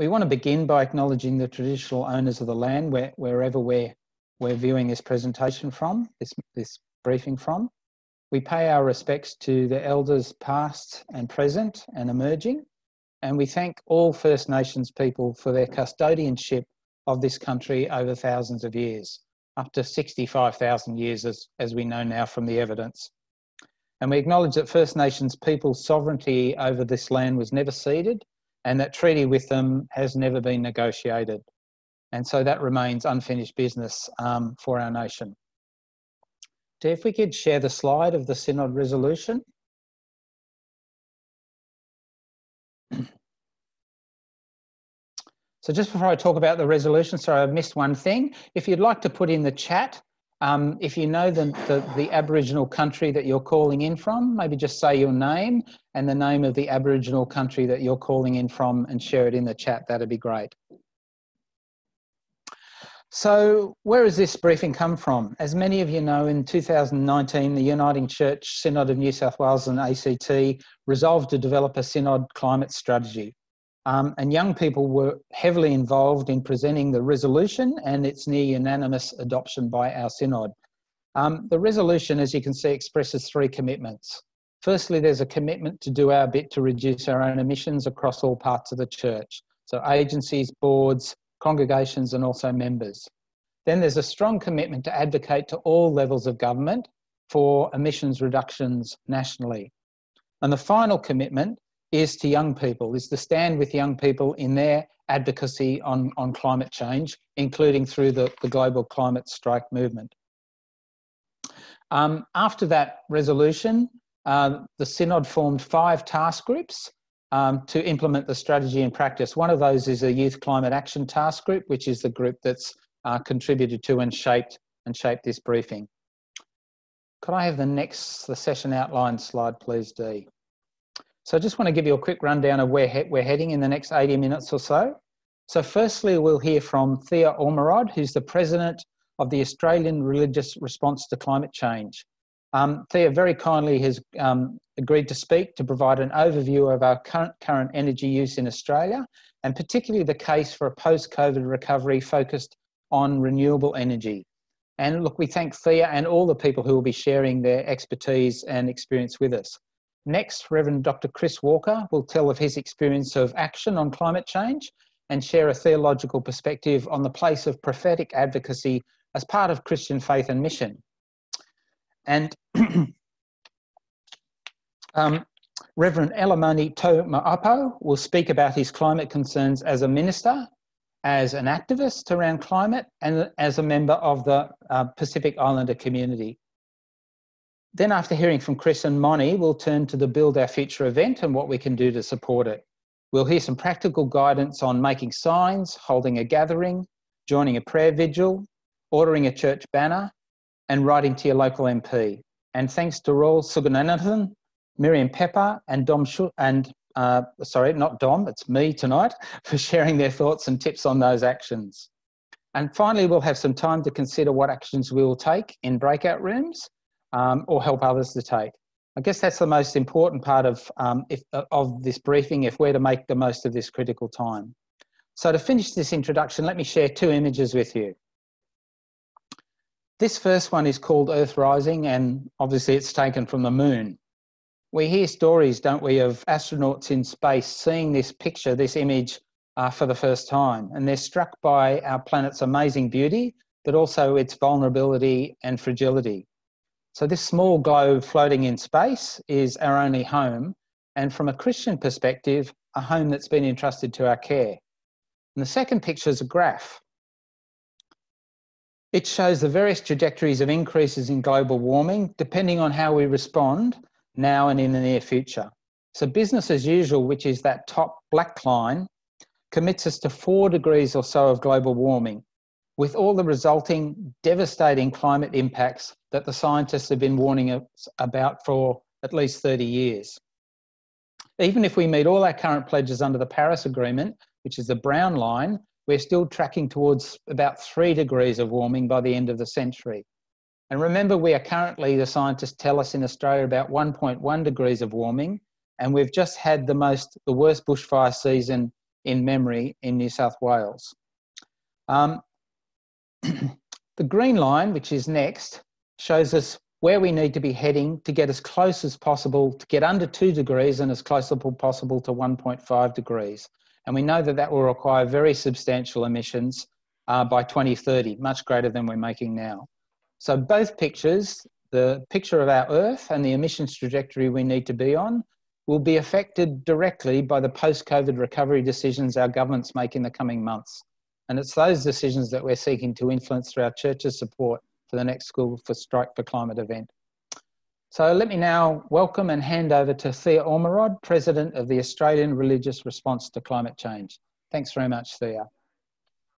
We want to begin by acknowledging the traditional owners of the land where, wherever we're, we're viewing this presentation from, this, this briefing from. We pay our respects to the elders past and present and emerging, and we thank all First Nations people for their custodianship of this country over thousands of years, up to 65,000 years as, as we know now from the evidence. And we acknowledge that First Nations people's sovereignty over this land was never ceded and that treaty with them has never been negotiated. And so that remains unfinished business um, for our nation. So if we could share the slide of the Synod resolution. So just before I talk about the resolution, sorry, I've missed one thing. If you'd like to put in the chat, um, if you know the, the, the, Aboriginal country that you're calling in from, maybe just say your name and the name of the Aboriginal country that you're calling in from and share it in the chat. That'd be great. So where has this briefing come from? As many of you know, in 2019, the Uniting Church Synod of New South Wales and ACT resolved to develop a Synod climate strategy. Um, and young people were heavily involved in presenting the resolution and its near unanimous adoption by our synod. Um, the resolution, as you can see, expresses three commitments. Firstly, there's a commitment to do our bit to reduce our own emissions across all parts of the church. So agencies, boards, congregations and also members. Then there's a strong commitment to advocate to all levels of government for emissions reductions nationally. And the final commitment is to young people, is to stand with young people in their advocacy on, on climate change, including through the, the global climate strike movement. Um, after that resolution, uh, the Synod formed five task groups um, to implement the strategy in practice. One of those is a Youth Climate Action Task Group, which is the group that's uh, contributed to and shaped and shaped this briefing. Could I have the next the session outline slide, please, Dee? So I just want to give you a quick rundown of where he we're heading in the next 80 minutes or so. So firstly, we'll hear from Thea Ormerod, who's the president of the Australian Religious Response to Climate Change. Um, Thea very kindly has um, agreed to speak to provide an overview of our current, current energy use in Australia and particularly the case for a post-COVID recovery focused on renewable energy. And look, we thank Thea and all the people who will be sharing their expertise and experience with us. Next, Reverend Dr. Chris Walker will tell of his experience of action on climate change and share a theological perspective on the place of prophetic advocacy as part of Christian faith and mission. And um, Reverend Alimoni Taumoepeau will speak about his climate concerns as a minister, as an activist around climate, and as a member of the uh, Pacific Islander community. Then after hearing from Chris and Moni, we'll turn to the Build Our Future event and what we can do to support it. We'll hear some practical guidance on making signs, holding a gathering, joining a prayer vigil, ordering a church banner, and writing to your local MP. And thanks to Rawls Sugunanathan, Miriam Pepper, and Dom Sh and uh, sorry, not Dom, it's me tonight, for sharing their thoughts and tips on those actions. And finally, we'll have some time to consider what actions we will take in breakout rooms um, or help others to take. I guess that's the most important part of, um, if, of this briefing if we're to make the most of this critical time. So to finish this introduction, let me share two images with you. This first one is called Earth Rising and obviously it's taken from the moon. We hear stories, don't we, of astronauts in space seeing this picture, this image uh, for the first time and they're struck by our planet's amazing beauty but also its vulnerability and fragility. So, this small globe floating in space is our only home, and from a Christian perspective, a home that's been entrusted to our care. And the second picture is a graph. It shows the various trajectories of increases in global warming depending on how we respond now and in the near future. So, business as usual, which is that top black line, commits us to four degrees or so of global warming with all the resulting devastating climate impacts that the scientists have been warning us about for at least 30 years. Even if we meet all our current pledges under the Paris Agreement, which is the brown line, we're still tracking towards about three degrees of warming by the end of the century. And remember, we are currently, the scientists tell us in Australia, about 1.1 degrees of warming, and we've just had the most, the worst bushfire season in memory in New South Wales. Um, the green line, which is next, shows us where we need to be heading to get as close as possible, to get under two degrees and as close as possible to 1.5 degrees. And we know that that will require very substantial emissions uh, by 2030, much greater than we're making now. So both pictures, the picture of our Earth and the emissions trajectory we need to be on, will be affected directly by the post-COVID recovery decisions our governments make in the coming months. And it's those decisions that we're seeking to influence through our church's support for the next School for Strike for Climate event. So let me now welcome and hand over to Thea Ormerod, President of the Australian Religious Response to Climate Change. Thanks very much, Thea.